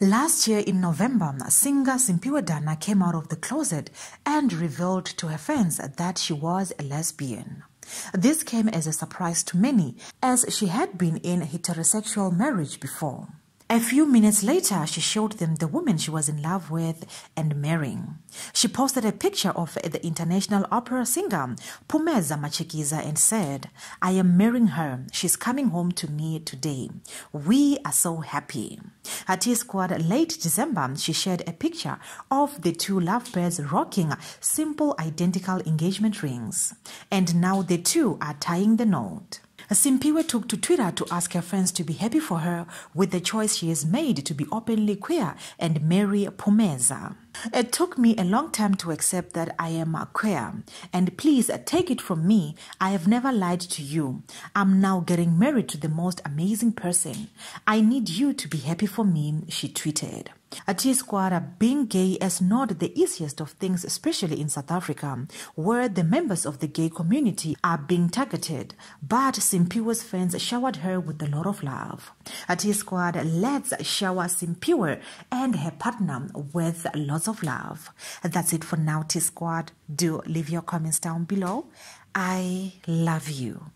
Last year in November, singer Simphiwe Dana came out of the closet and revealed to her fans that she was a lesbian. This came as a surprise to many as she had been in heterosexual marriage before. A few minutes later, she showed them the woman she was in love with and marrying. She posted a picture of the international opera singer Pumeza Matshikiza and said, I am marrying her. She's coming home to me today. We are so happy. At T Squad late December, she shared a picture of the two lovebirds rocking simple identical engagement rings. And now the two are tying the knot. Simphiwe took to Twitter to ask her friends to be happy for her with the choice she has made to be openly queer and marry Pumeza. It took me a long time to accept that I am a queer, and please uh, take it from me, I have never lied to you. I'm now getting married to the most amazing person. I need you to be happy for me, she tweeted. At Squad, being gay is not the easiest of things, especially in South Africa, where the members of the gay community are being targeted. But Simphiwe's fans showered her with a lot of love. At Squad, let's shower Simphiwe and her partner with lots of love. That's it for now, T Squad. Do leave your comments down below. I love you.